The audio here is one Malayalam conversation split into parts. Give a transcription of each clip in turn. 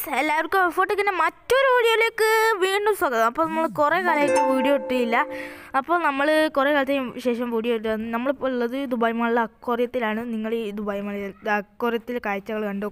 ഫ്രണ്ട്സ് എല്ലാവർക്കും എഫോർട്ടിക്കിന്റെ മറ്റൊരു വീഡിയോയിലേക്ക് വീണ്ടും സ്വാഗതം. അപ്പോൾ നമ്മൾ കുറേ കാലമായിട്ട് വീഡിയോ ഇട്ടിയില്ല അപ്പോൾ നമ്മൾ കുറേ കാലത്തിന് ശേഷം വീഡിയോ ഇട്ടു. നമ്മളിപ്പോൾ ഉള്ളത് ദുബായ് മാളിലെ അക്കോറിയത്തിലാണ് നിങ്ങൾ ഈ ദുബായ് മാളിൽ അക്വാറിയത്തിലെ കാഴ്ചകൾ കണ്ടു.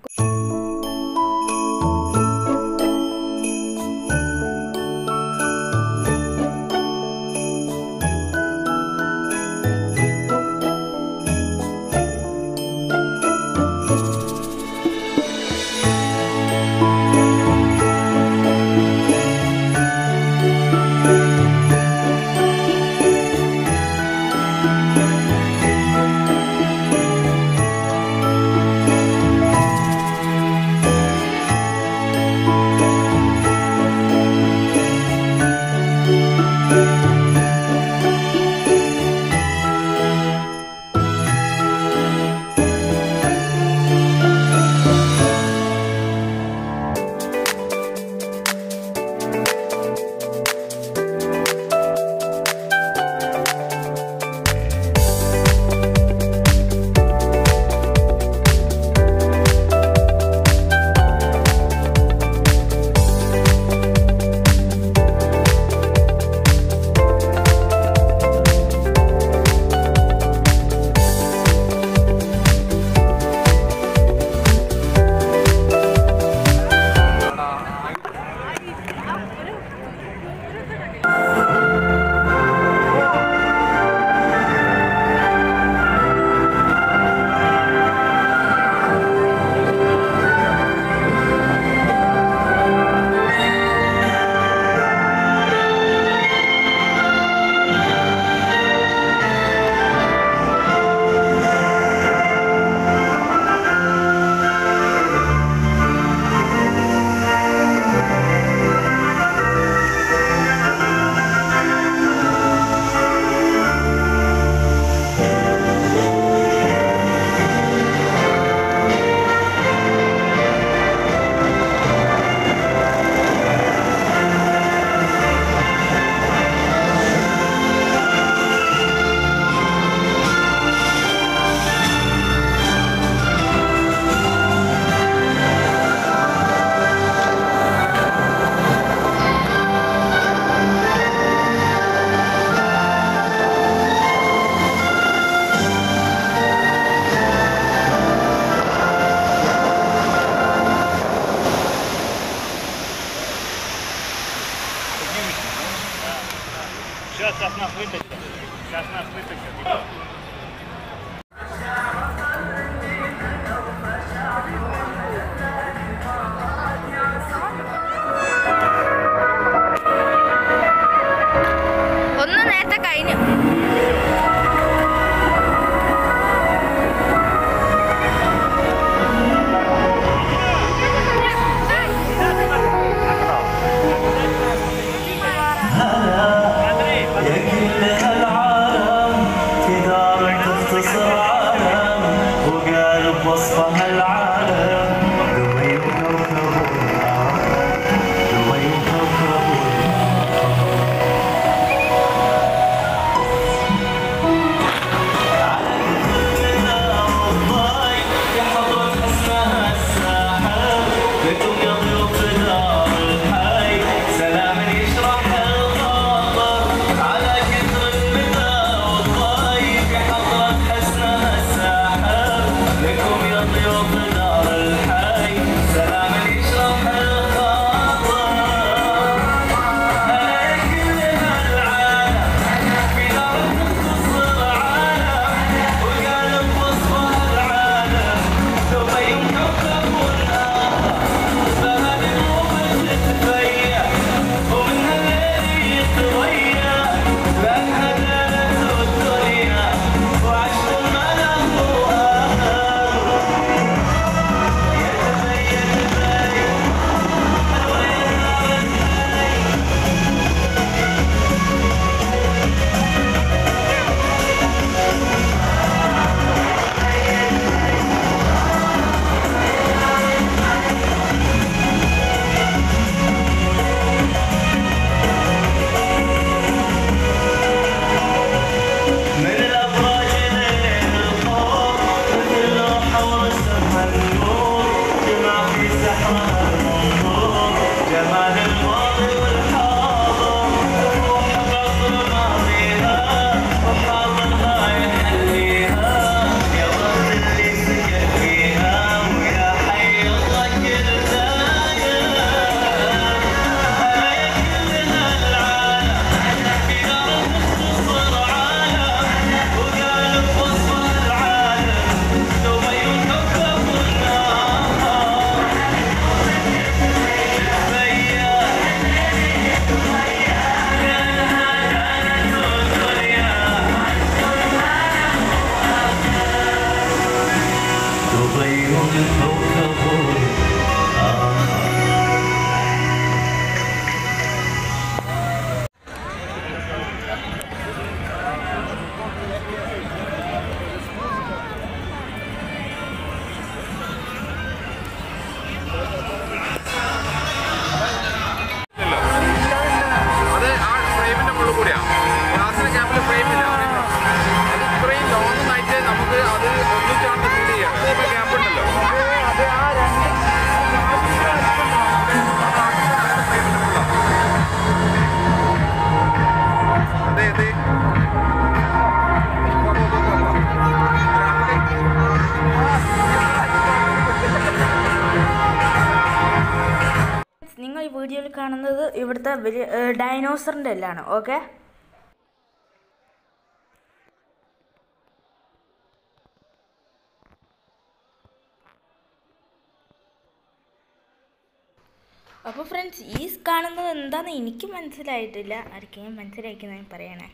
വലിയ ഡൈനോസറിന്റെ എല്ലാണ് ഓക്കെ? അപ്പോൾ ഫ്രണ്ട്സ് ഈ കാണുന്നത് എന്താണെന്ന് എനിക്ക് മനസ്സിലായിട്ടില്ല. ആർക്കെങ്കിലും മനസ്സിലാക്കുന്നത് പറയണേ.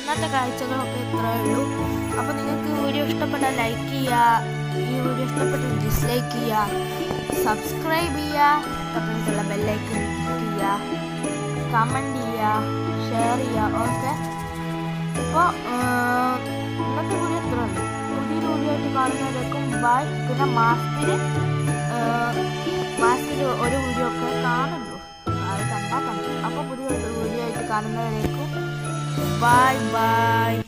ഇന്നത്തെ കാഴ്ചകളൊക്കെ ഇത്രയേ ഉള്ളൂ. അപ്പോൾ നിങ്ങൾക്ക് വീഡിയോ ഇഷ്ടപ്പെട്ടാൽ ലൈക്ക് ചെയ്യുക ഈ വീഡിയോ ഇഷ്ടപ്പെട്ടാൽ ഡിസ്ലൈക്ക് ചെയ്യുക സബ്സ്ക്രൈബ് ചെയ്യുക തൊട്ടടുത്തുള്ള ബെല്ലൈക്കൺ ചെയ്യുക കമന്റ് ചെയ്യുക ഷെയർ ചെയ്യുക okay അപ്പോൾ ഇന്നത്തെ വീഡിയോ ഇത്ര ഉള്ളൂ പുതിയൊരു വീഡിയോ ആയിട്ട് കാണുന്നവരേക്കും ബൈ പിന്നെ മാസത്തിൽ മാസത്തിൽ ഒരു വീഡിയോ ഒക്കെ കാണുള്ളൂ അത് കണ്ടാൽ കണ്ടു അപ്പോൾ പുതിയ വീഡിയോ ആയിട്ട് കാണുന്നവരേക്കും ബൈ ബൈ